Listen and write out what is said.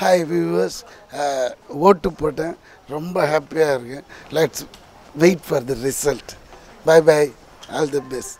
Hi viewers ஓட்டு போட்டேன். ரொம்ப ஹாப்பியாக இருக்கேன். Let's wait for the result bye bye all the best